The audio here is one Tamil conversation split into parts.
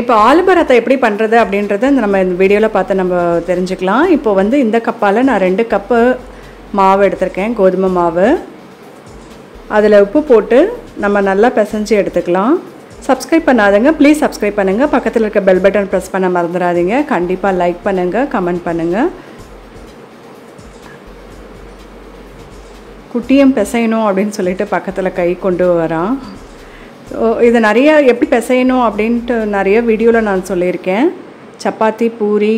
இப்போ ஆலுபரத்தை எப்படி பண்ணுறது அப்படின்றத இந்த நம்ம இந்த வீடியோவில் பார்த்து நம்ம தெரிஞ்சுக்கலாம். இப்போ வந்து இந்த கப்பால் நான் ரெண்டு கப்பு மாவு எடுத்திருக்கேன் கோதுமை மாவு. அதில் உப்பு போட்டு நம்ம நல்லா பிசைஞ்சு எடுத்துக்கலாம். சப்ஸ்கிரைப் பண்ணாதுங்க ப்ளீஸ் சப்ஸ்கிரைப் பண்ணுங்கள் பக்கத்தில் இருக்க பெல் பட்டன் ப்ரெஸ் பண்ண மறந்துடாதீங்க. கண்டிப்பாக லைக் பண்ணுங்கள் கமெண்ட் பண்ணுங்கள் குட்டியும் பிசையணும் அப்படின்னு சொல்லிட்டு பக்கத்தில் கை கொண்டு வரான். ஸோ இது நிறைய எப்படி பிசையணும் அப்படின்ட்டு நிறைய வீடியோவில் நான் சொல்லியிருக்கேன். சப்பாத்தி பூரி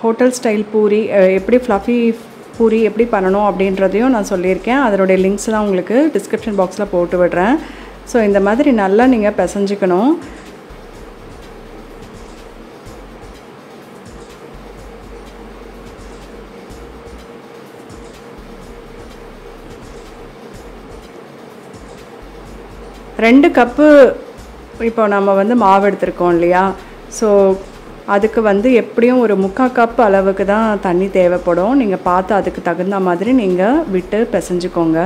ஹோட்டல் ஸ்டைல் பூரி எப்படி ஃப்ளஃபி பூரி எப்படி பண்ணணும் அப்படின்றதையும் நான் சொல்லியிருக்கேன். அதனுடைய லிங்க்ஸ்லாம் உங்களுக்கு டிஸ்கிரிப்ஷன் பாக்ஸில் போட்டு விடுறேன். ஸோ இந்த மாதிரி நல்லா நீங்கள் பிசைஞ்சுக்கணும். ரெண்டு கப்பு இப்போ நம்ம வந்து மாவு எடுத்திருக்கோம் இல்லையா? ஸோ அதுக்கு வந்து எப்படியும் ஒரு முக்கால் கப் அளவுக்கு தான் தண்ணி தேவைப்படும். நீங்கள் பார்த்து அதுக்கு தகுந்த மாதிரி நீங்கள் விட்டு பிசைஞ்சுக்கோங்க.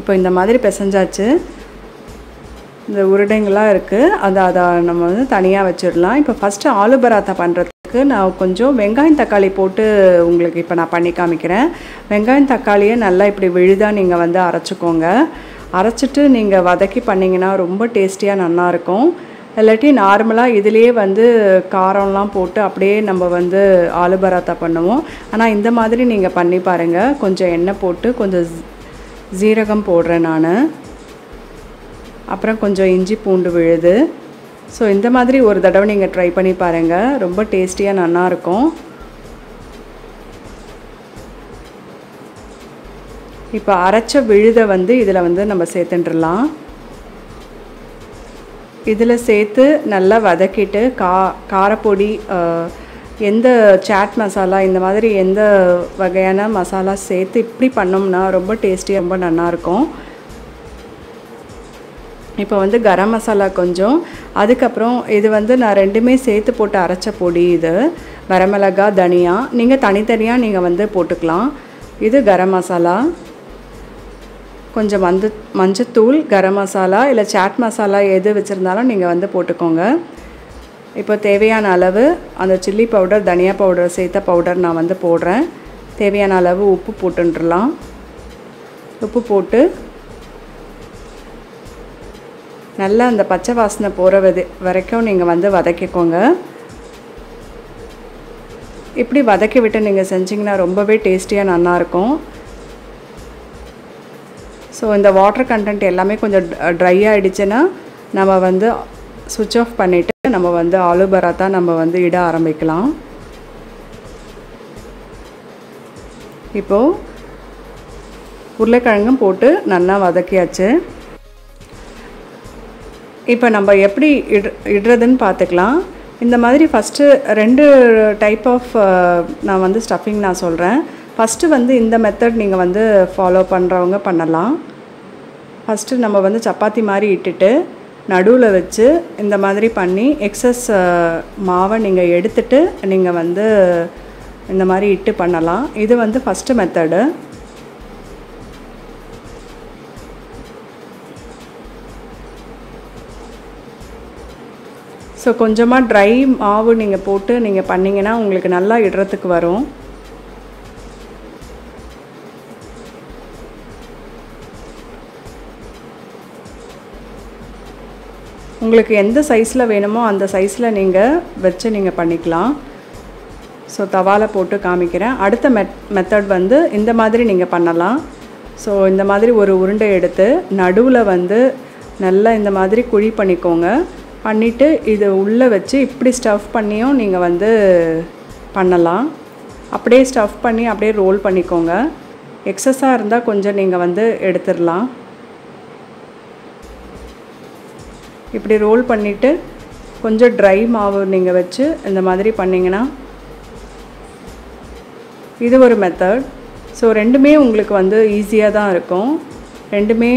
இப்போ இந்த மாதிரி பிசைஞ்சாச்சு. இந்த உருண்டைங்களாம் இருக்குது அதை அதை நம்ம வந்து தனியாக வச்சிடலாம். இப்போ ஃபஸ்ட்டு ஆலு பராத்தா பண்ணுறதுக்கு நான் கொஞ்சம் வெங்காயம் தக்காளி போட்டு உங்களுக்கு இப்போ நான் பண்ணி காமிக்கிறேன். வெங்காயம் தக்காளியை நல்லா இப்படி விழுதாக நீங்கள் வந்து அரைச்சிக்கோங்க. அரைச்சிட்டு நீங்கள் வதக்கி பண்ணிங்கன்னா ரொம்ப டேஸ்டியாக நல்லாயிருக்கும் இல்லாட்டி நார்மலாக இதுலேயே வந்து காரம்லாம் போட்டு அப்படியே நம்ம வந்து ஆலு பராத்தா பண்ணுவோம். ஆனால் இந்த மாதிரி நீங்கள் பண்ணி பாருங்கள் கொஞ்சம் எண்ணெய் போட்டு கொஞ்சம் ஜீரகம் போடுறேன் நான். அப்புறம் கொஞ்சம் இஞ்சி பூண்டு விழுது. ஸோ இந்த மாதிரி ஒரு தடவை நீங்கள் ட்ரை பண்ணி பாருங்கள் ரொம்ப டேஸ்டியாக நல்லாயிருக்கும் இப்போ அரைச்ச விழுதை வந்து இதில் வந்து நம்ம சேர்த்துட்டுலாம் இதில் சேர்த்து நல்லா வதக்கிட்டு கா காரப்பொடி எந்த சாட் மசாலா இந்த மாதிரி எந்த வகையான மசாலா சேர்த்து இப்படி பண்ணோம்னா ரொம்ப டேஸ்டியாக ரொம்ப நல்லாயிருக்கும் இப்போ வந்து கரம் மசாலா கொஞ்சம். அதுக்கப்புறம் இது வந்து நான் ரெண்டுமே சேர்த்து போட்டு அரைச்ச பொடி இது. வரமிளகா தனியா. நீங்கள் தனித்தனியாக நீங்கள் வந்து போட்டுக்கலாம். இது கரம் மசாலா. கொஞ்சம் மஞ்ச மஞ்சத்தூள் கரம் மசாலா இல்லை சாட் மசாலா எது வச்சுருந்தாலும் நீங்கள் வந்து போட்டுக்கோங்க. இப்போ தேவையான அளவு அந்த சில்லி பவுடர் தனியா பவுடர் சேர்த்த பவுடர் நான் வந்து போடுறேன். தேவையான அளவு உப்பு போட்டுன்றலாம். உப்பு போட்டு நல்லா அந்த பச்சை வாசனை போகிற வரைக்கும் நீங்கள் வந்து வதக்கிக்கோங்க. இப்படி வதக்கி விட்டு நீங்கள் செஞ்சிங்கன்னா ரொம்பவே டேஸ்டியாக நல்லாயிருக்கும் ஸோ இந்த வாட்டர் கண்டென்ட் எல்லாமே கொஞ்சம் ட்ரை ஆகிடுச்சுன்னா நம்ம வந்து சுவிட்ச் ஆஃப் பண்ணிவிட்டு நம்ம வந்து ஆலு பராத்தா நம்ம வந்து இட ஆரம்பிக்கலாம். இப்போது உருளைக்கிழங்கும் போட்டு நல்லா வதக்கியாச்சு. இப்போ நம்ம எப்படி இடு இடுறதுன்னு பார்த்துக்கலாம் இந்த மாதிரி ஃபஸ்ட்டு ரெண்டு டைப் ஆஃப் நான் வந்து ஸ்டஃபிங் நான் சொல்கிறேன் ஃபஸ்ட்டு வந்து இந்த மெத்தட் நீங்கள் வந்து ஃபாலோ பண்ணுறவங்க பண்ணலாம். ஃபஸ்ட்டு நம்ம வந்து சப்பாத்தி மாதிரி இட்டுட்டு நடுவில் வச்சு இந்த மாதிரி பண்ணி எக்ஸஸ் மாவை நீங்கள் எடுத்துட்டு நீங்கள் வந்து இந்த மாதிரி இட்டு பண்ணலாம். இது வந்து ஃபஸ்ட்டு மெத்தடு ஸோ கொஞ்சமாக ட்ரை மாவு நீங்கள் போட்டு நீங்கள் பண்ணிங்கன்னா உங்களுக்கு நல்லா இடுறதுக்கு வரும். உங்களுக்கு எந்த சைஸில் வேணுமோ அந்த சைஸில் நீங்கள் வச்சு நீங்கள் பண்ணிக்கலாம். ஸோ தவாவில் போட்டு காமிக்கிறேன். அடுத்த மெத் மெத்தட் வந்து இந்த மாதிரி நீங்கள் பண்ணலாம். ஸோ இந்த மாதிரி ஒரு உருண்டை எடுத்து நடுவில் வந்து நல்லா இந்த மாதிரி குழி பண்ணிக்கோங்க. பண்ணிவிட்டு இது உள்ளே வச்சு இப்படி ஸ்டஃப் பண்ணியும் நீங்கள் வந்து பண்ணலாம். அப்படியே ஸ்டஃப் பண்ணி அப்படியே ரோல் பண்ணிக்கோங்க. எக்ஸஸாக இருந்தால் கொஞ்சம் நீங்கள் வந்து எடுத்துடலாம். இப்படி ரோல் பண்ணிவிட்டு கொஞ்சம் ட்ரை மாவு நீங்கள் வச்சு இந்த மாதிரி பண்ணிங்கன்னா இது ஒரு மெத்தட் ஸோ ரெண்டுமே உங்களுக்கு வந்து ஈஸியாக தான் இருக்கும். ரெண்டுமே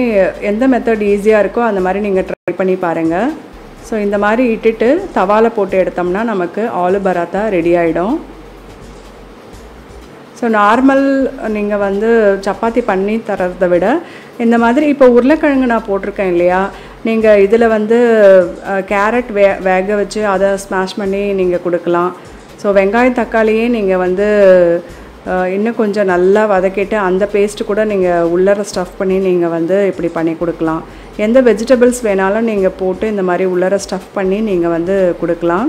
எந்த மெத்தட் ஈஸியாக இருக்கோ அந்த மாதிரி நீங்கள் ட்ரை பண்ணி பாருங்கள் ஸோ இந்த மாதிரி இட்டுட்டு தவாவில் போட்டு எடுத்தோம்னா நமக்கு ஆலு பராத்தா ரெடி ஆகிடும் ஸோ நார்மல் நீங்கள் வந்து சப்பாத்தி பண்ணி தரதை விட இந்த மாதிரி இப்போ உருளைக்கிழங்கு நான் போட்டிருக்கேன் இல்லையா? நீங்கள் இதில் வந்து கேரட் வே வேக வச்சு அதை ஸ்மாஷ் பண்ணி நீங்கள் கொடுக்கலாம். ஸோ வெங்காயம் தக்காளியே நீங்கள் வந்து இன்னும் கொஞ்சம் நல்லா வதக்கிட்டு அந்த பேஸ்ட்டு கூட நீங்கள் உள்ளர ஸ்டஃப் பண்ணி நீங்கள் வந்து இப்படி பண்ணி கொடுக்கலாம். எந்த வெஜிடபிள்ஸ் வேணாலும் நீங்கள் போட்டு இந்த மாதிரி உள்ளர ஸ்டஃப் பண்ணி நீங்கள் வந்து கொடுக்கலாம்.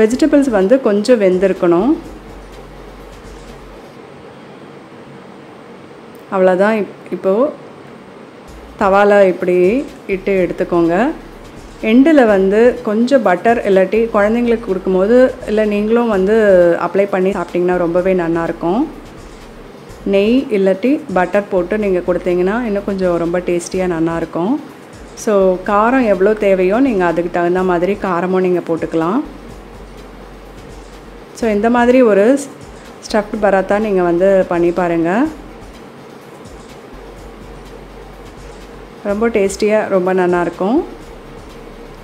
வெஜிடபிள்ஸ் வந்து கொஞ்சம் வெந்திருக்கணும். அவ்வளோதான் இப் இப்போது தவால இப்படி இட்டு எடுத்துக்கோங்க. எண்டில் வந்து கொஞ்சம் பட்டர் இல்லாட்டி குழந்தைங்களுக்கு கொடுக்கும்போது இல்லை நீங்களும் வந்து அப்ளை பண்ணி சாப்பிட்டிங்கன்னா ரொம்பவே நல்லாயிருக்கும். நெய் இல்லாட்டி பட்டர் போட்டு நீங்கள் கொடுத்தீங்கன்னா இன்னும் கொஞ்சம் ரொம்ப டேஸ்டியாக நல்லாயிருக்கும். ஸோ காரம் எவ்வளோ தேவையோ நீங்கள் அதுக்கு தகுந்த மாதிரி காரமும் நீங்கள் போட்டுக்கலாம். ஸோ இந்த மாதிரி ஒரு ஸ்டஃப்ட் பராத்தா நீங்கள் வந்து பண்ணி பாருங்கள் ரொம்ப டேஸ்டியாக ரொம்ப நல்லாயிருக்கும்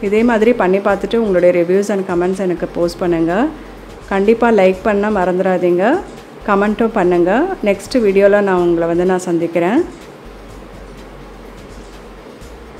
இதே மாதிரி பண்ணி பார்த்துட்டு உங்களுடைய ரிவ்யூஸ் அண்ட் கமெண்ட்ஸ் எனக்கு போஸ்ட் பண்ணுங்கள் கண்டிப்பாக லைக் பண்ண மறந்துடாதீங்க. கமெண்ட்டும் பண்ணுங்கள் நெக்ஸ்ட் வீடியோவில் நான் உங்களை வந்து நான் சந்திக்கிறேன்.